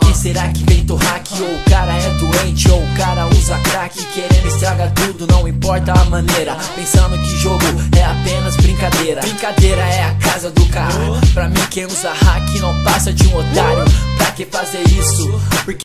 Que será que inventou hack? Ou o cara é doente, ou o cara usa crack? Querendo estragar tudo, não importa a maneira. Pensando que jogo é apenas brincadeira. Brincadeira é a casa do carro. Pra mim quem usa hack não passa de um otário. Pra que fazer isso? Porque